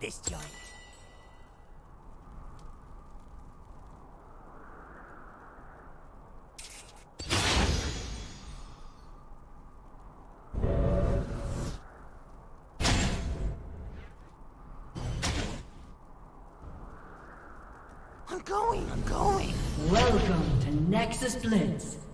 this joint. I'm going, I'm going. Welcome to Nexus Blitz.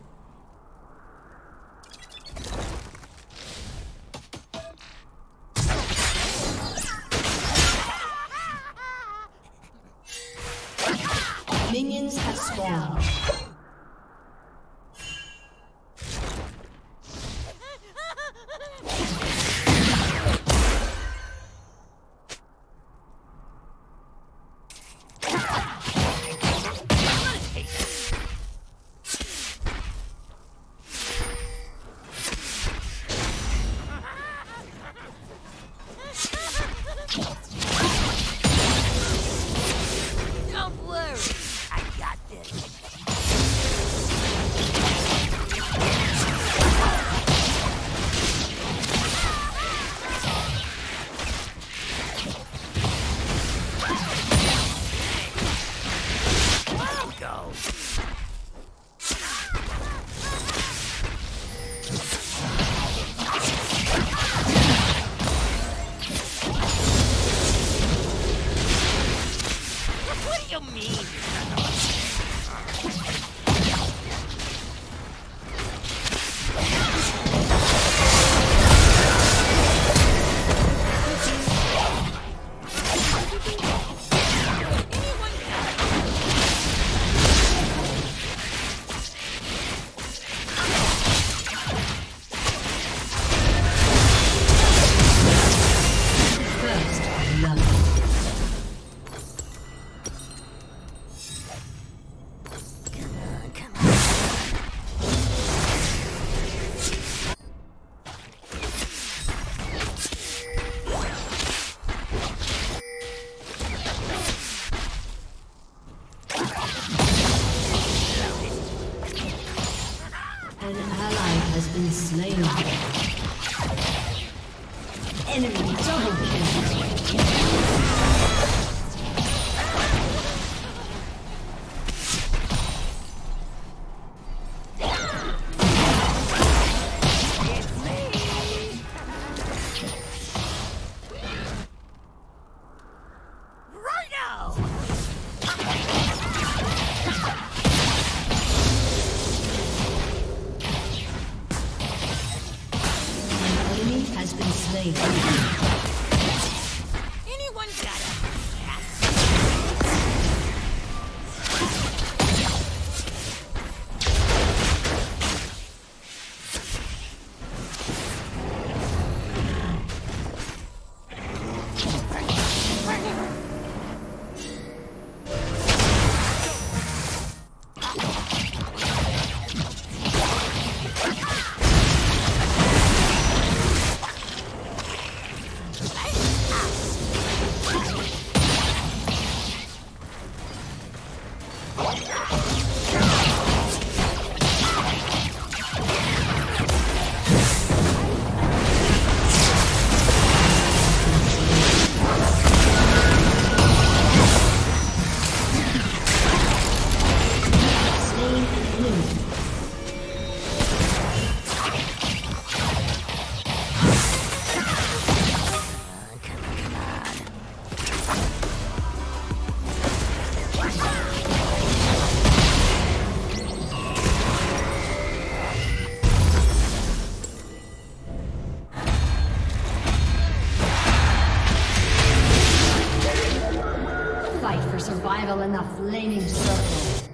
arrival in the flaming circle.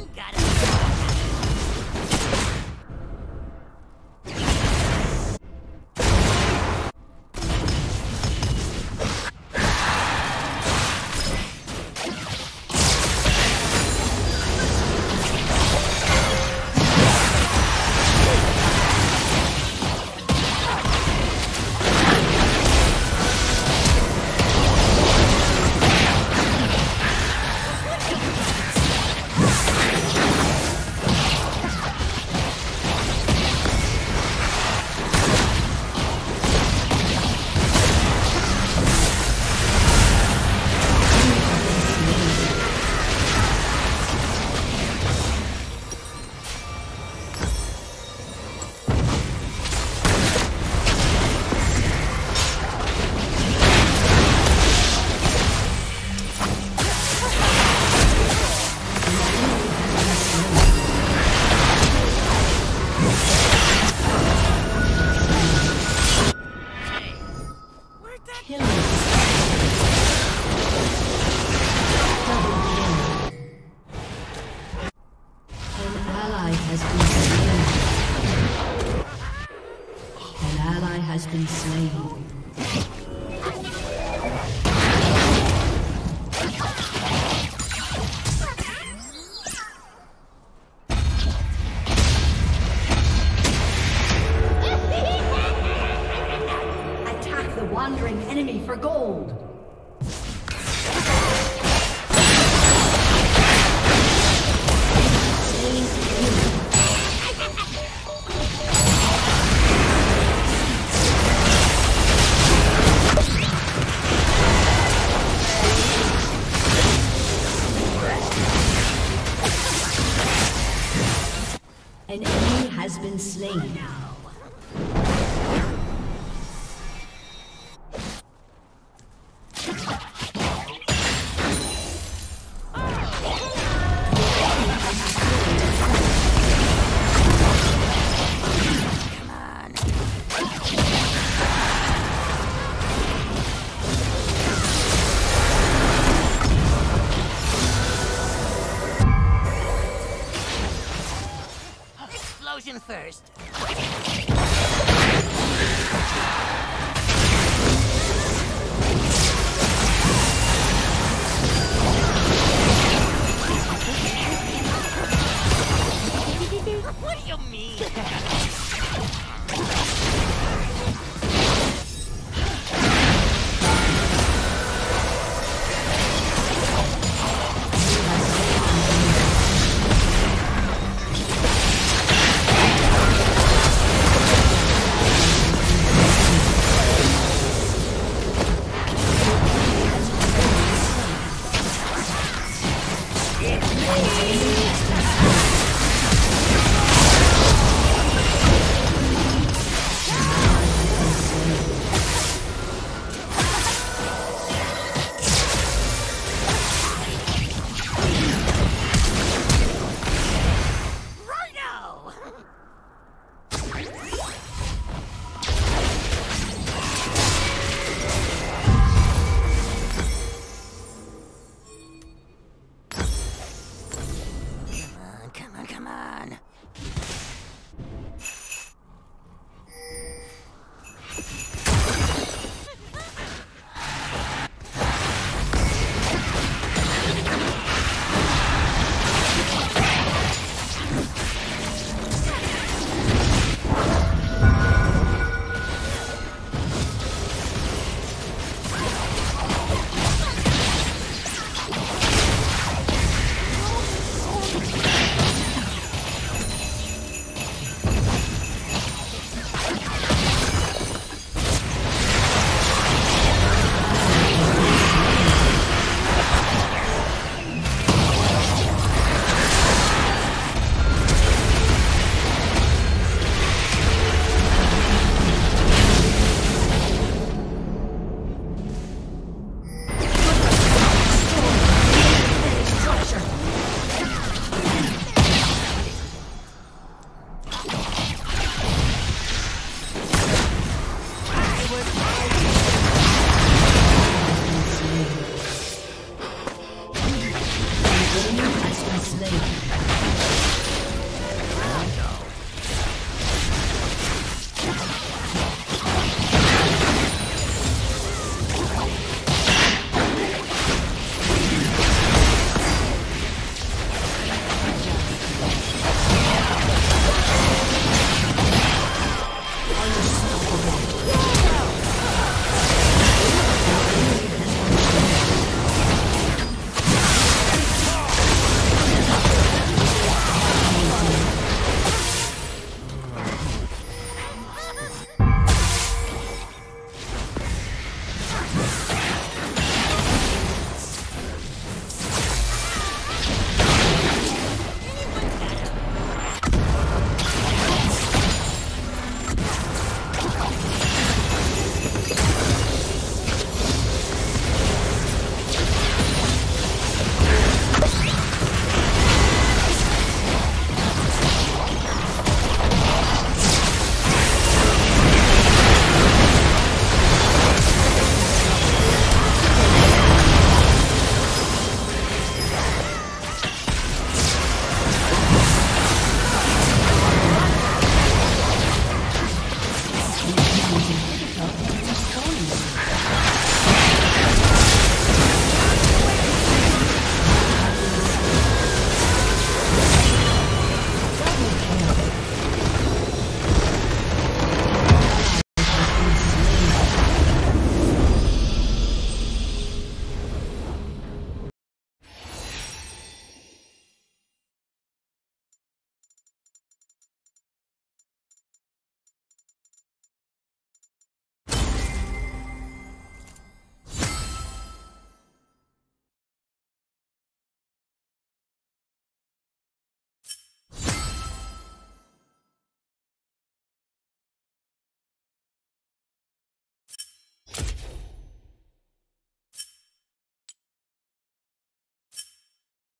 Someone got it. What do you mean?